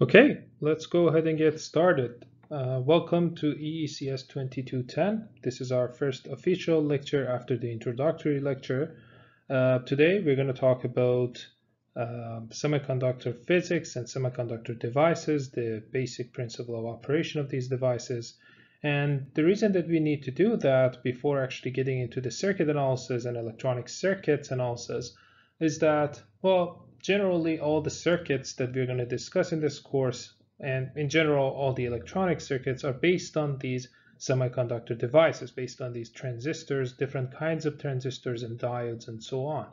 Okay, let's go ahead and get started. Uh, welcome to EECS 2210. This is our first official lecture after the introductory lecture. Uh, today we're going to talk about uh, semiconductor physics and semiconductor devices, the basic principle of operation of these devices. And the reason that we need to do that before actually getting into the circuit analysis and electronic circuits analysis is that, well, generally all the circuits that we're going to discuss in this course and in general all the electronic circuits are based on these semiconductor devices based on these transistors different kinds of transistors and diodes and so on.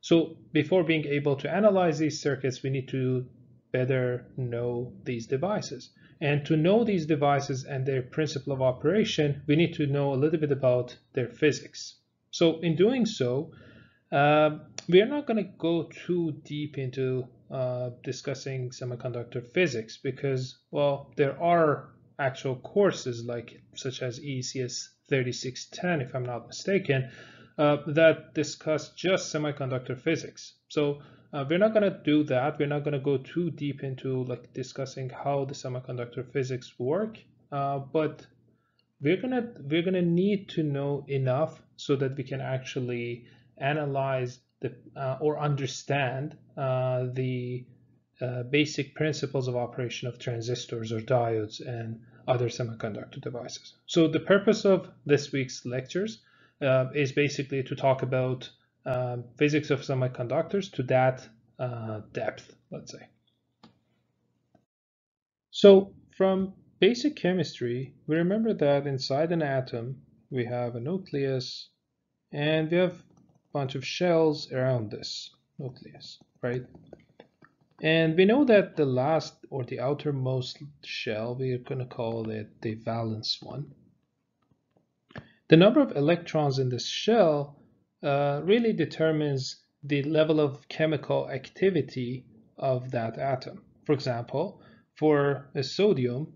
So before being able to analyze these circuits we need to better know these devices. And to know these devices and their principle of operation we need to know a little bit about their physics. So in doing so uh, we are not going to go too deep into uh, discussing semiconductor physics because, well, there are actual courses like such as ECS 3610, if I'm not mistaken, uh, that discuss just semiconductor physics. So uh, we're not going to do that. We're not going to go too deep into like discussing how the semiconductor physics work, uh, but we're gonna we're gonna need to know enough so that we can actually analyze the, uh, or understand uh, the uh, basic principles of operation of transistors or diodes and other semiconductor devices. So the purpose of this week's lectures uh, is basically to talk about um, physics of semiconductors to that uh, depth, let's say. So from basic chemistry, we remember that inside an atom, we have a nucleus and we have bunch of shells around this nucleus, right? And we know that the last or the outermost shell, we're going to call it the valence one. The number of electrons in this shell uh, really determines the level of chemical activity of that atom. For example, for a sodium,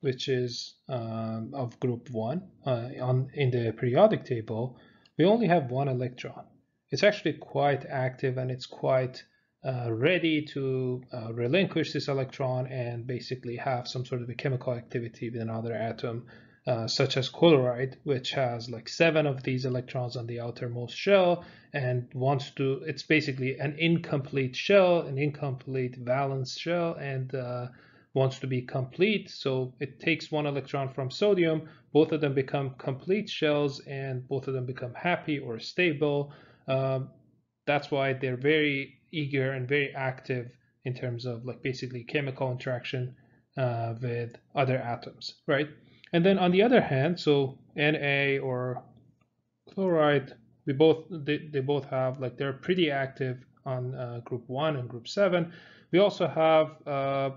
which is um, of group 1 uh, on, in the periodic table, we only have one electron. It's actually quite active and it's quite uh, ready to uh, relinquish this electron and basically have some sort of a chemical activity with another atom, uh, such as chloride, which has like seven of these electrons on the outermost shell and wants to, it's basically an incomplete shell, an incomplete valence shell, and uh, wants to be complete. So it takes one electron from sodium, both of them become complete shells and both of them become happy or stable. Um, that's why they're very eager and very active in terms of like basically chemical interaction uh, with other atoms, right? And then on the other hand, so Na or chloride, we both they, they both have like they're pretty active on uh, group one and group seven. We also have uh,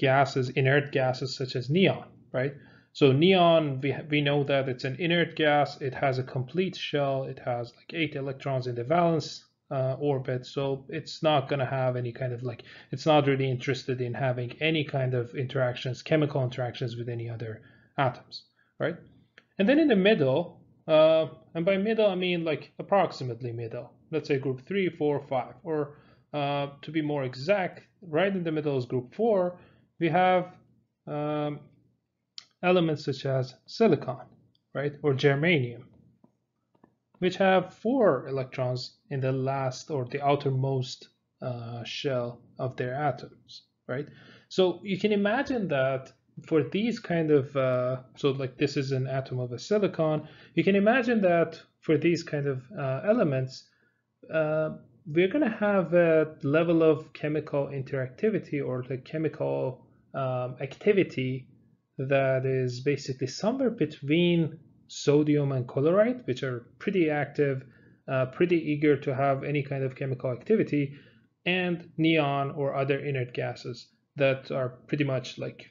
gases, inert gases such as neon, right? So neon, we, we know that it's an inert gas. It has a complete shell. It has like eight electrons in the valence uh, orbit. So it's not going to have any kind of like, it's not really interested in having any kind of interactions, chemical interactions with any other atoms, right? And then in the middle, uh, and by middle, I mean like approximately middle. Let's say group three, four, five, or uh, to be more exact, right in the middle is group four, we have um, elements such as silicon, right, or germanium, which have four electrons in the last or the outermost uh, shell of their atoms, right? So you can imagine that for these kind of, uh, so like this is an atom of a silicon, you can imagine that for these kind of uh, elements, uh, we're going to have a level of chemical interactivity or the chemical um, activity that is basically somewhere between sodium and chloride, which are pretty active, uh, pretty eager to have any kind of chemical activity, and neon or other inert gases that are pretty much like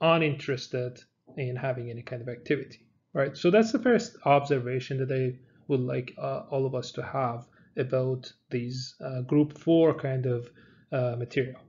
uninterested in having any kind of activity, right? So that's the first observation that I would like uh, all of us to have about these uh, group four kind of uh, material.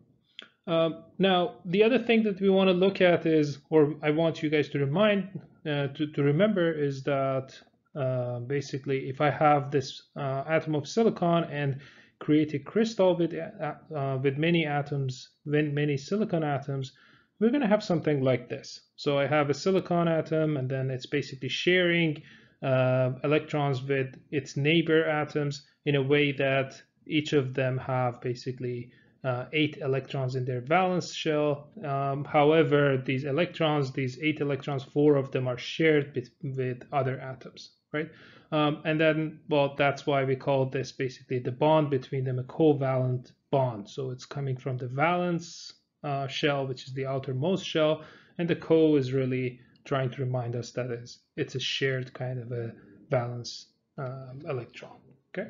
Um, now, the other thing that we want to look at is, or I want you guys to remind, uh, to, to remember is that uh, basically if I have this uh, atom of silicon and create a crystal with, uh, uh with many atoms, many silicon atoms, we're going to have something like this. So I have a silicon atom, and then it's basically sharing uh, electrons with its neighbor atoms in a way that each of them have basically uh, eight electrons in their valence shell. Um, however, these electrons, these eight electrons, four of them are shared with, with other atoms, right? Um, and then, well, that's why we call this basically the bond between them a covalent bond. So it's coming from the valence uh, shell, which is the outermost shell, and the co is really trying to remind us that is it's a shared kind of a valence um, electron. Okay.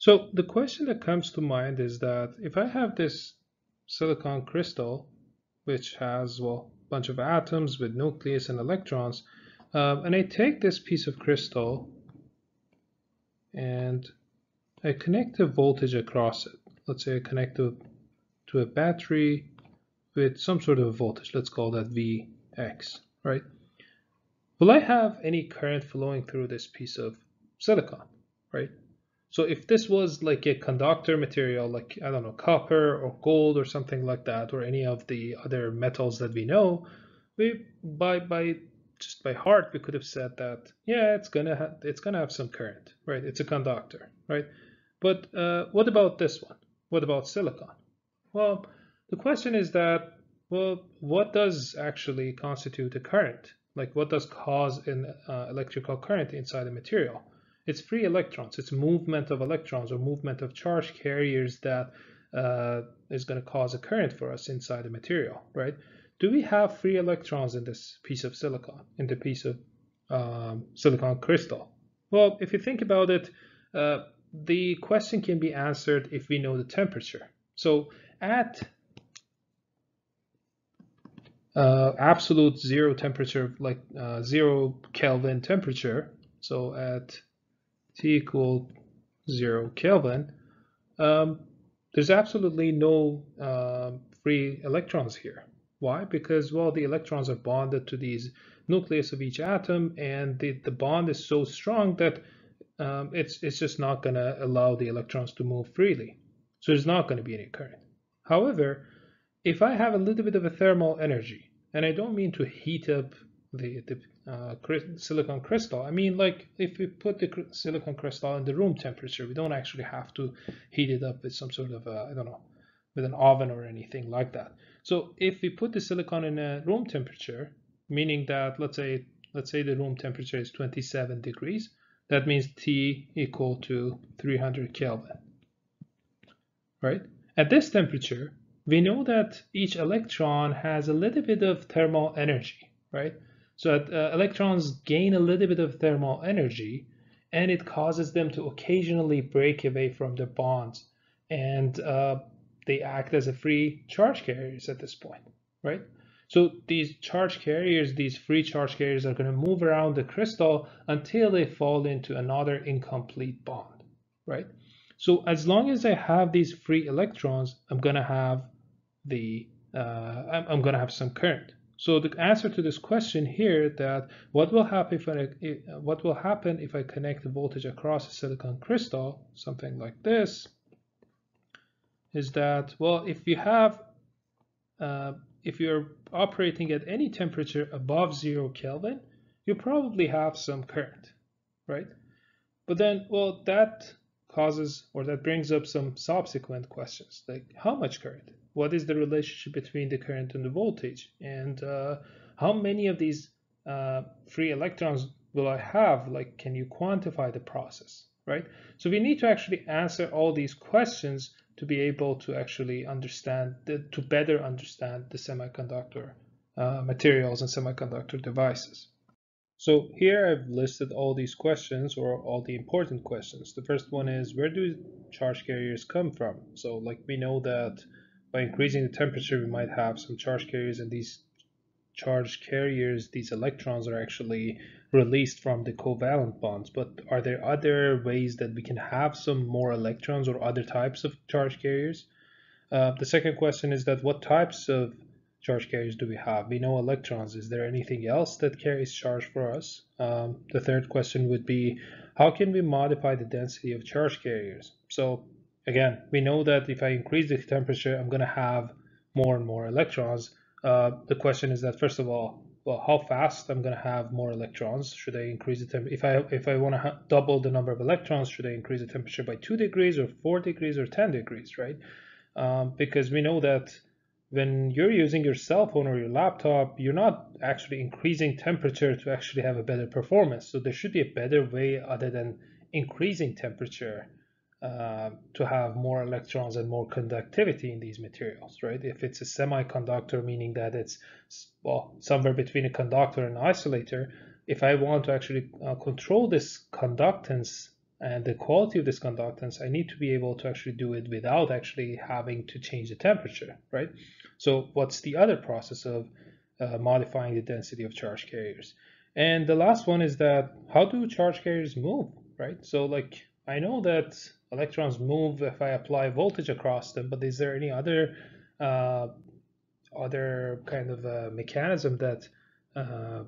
So the question that comes to mind is that if I have this silicon crystal, which has well a bunch of atoms with nucleus and electrons, um, and I take this piece of crystal and I connect a voltage across it. Let's say I connect to, to a battery with some sort of voltage. Let's call that Vx, right? Will I have any current flowing through this piece of silicon, right? So if this was like a conductor material, like, I don't know, copper or gold or something like that, or any of the other metals that we know, we, by, by, just by heart, we could have said that, yeah, it's gonna have, it's gonna have some current, right? It's a conductor, right? But uh, what about this one? What about silicon? Well, the question is that, well, what does actually constitute a current? Like what does cause an uh, electrical current inside a material? It's free electrons. It's movement of electrons or movement of charge carriers that uh, is going to cause a current for us inside the material, right? Do we have free electrons in this piece of silicon, in the piece of um, silicon crystal? Well, if you think about it, uh, the question can be answered if we know the temperature. So at uh, absolute zero temperature, like uh, zero Kelvin temperature, so at T equal 0 Kelvin, um, there's absolutely no uh, free electrons here. Why? Because, well, the electrons are bonded to these nucleus of each atom, and the, the bond is so strong that um, it's, it's just not going to allow the electrons to move freely. So there's not going to be any current. However, if I have a little bit of a thermal energy, and I don't mean to heat up the, the uh, silicon crystal. I mean, like if we put the silicon crystal in the room temperature, we don't actually have to heat it up with some sort of, I don't know, with an oven or anything like that. So if we put the silicon in a room temperature, meaning that let's say let's say the room temperature is 27 degrees, that means T equal to 300 Kelvin, right? At this temperature, we know that each electron has a little bit of thermal energy, right? So uh, electrons gain a little bit of thermal energy and it causes them to occasionally break away from the bonds and uh, they act as a free charge carriers at this point, right? So these charge carriers, these free charge carriers are going to move around the crystal until they fall into another incomplete bond, right? So as long as I have these free electrons, I'm going to have the uh, I'm, I'm going to have some current. So the answer to this question here that what will happen if I, what will happen if I connect the voltage across a silicon crystal, something like this, is that well if you have uh, if you're operating at any temperature above zero Kelvin, you probably have some current, right? But then well that causes or that brings up some subsequent questions like how much current? What is the relationship between the current and the voltage and uh, how many of these uh, free electrons will I have like can you quantify the process right so we need to actually answer all these questions to be able to actually understand the, to better understand the semiconductor uh, materials and semiconductor devices so here I've listed all these questions or all the important questions. The first one is where do charge carriers come from? So like we know that by increasing the temperature, we might have some charge carriers, and these charge carriers, these electrons are actually released from the covalent bonds. But are there other ways that we can have some more electrons or other types of charge carriers? Uh, the second question is that what types of charge carriers do we have? We know electrons. Is there anything else that carries charge for us? Um, the third question would be how can we modify the density of charge carriers? So again, we know that if I increase the temperature, I'm going to have more and more electrons. Uh, the question is that first of all, well, how fast I'm going to have more electrons? Should I increase the temperature? If I if I want to double the number of electrons, should I increase the temperature by two degrees or four degrees or ten degrees, right? Um, because we know that when you're using your cell phone or your laptop, you're not actually increasing temperature to actually have a better performance. So there should be a better way other than increasing temperature uh, to have more electrons and more conductivity in these materials, right? If it's a semiconductor, meaning that it's well somewhere between a conductor and an isolator, if I want to actually uh, control this conductance and the quality of this conductance, I need to be able to actually do it without actually having to change the temperature, right? So what's the other process of uh, modifying the density of charge carriers? And the last one is that how do charge carriers move, right? So like I know that electrons move if I apply voltage across them, but is there any other uh, other kind of uh, mechanism that uh,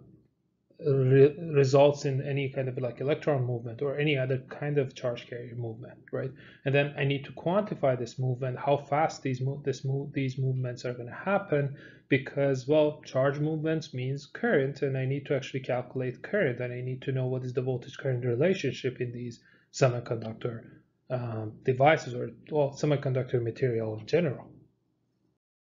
re results in any kind of like electron movement or any other kind of charge carrier movement, right? And then I need to quantify this movement, how fast these move this move these movements are going to happen, because well, charge movements means current, and I need to actually calculate current, and I need to know what is the voltage current relationship in these semiconductor um, devices or well, semiconductor material in general.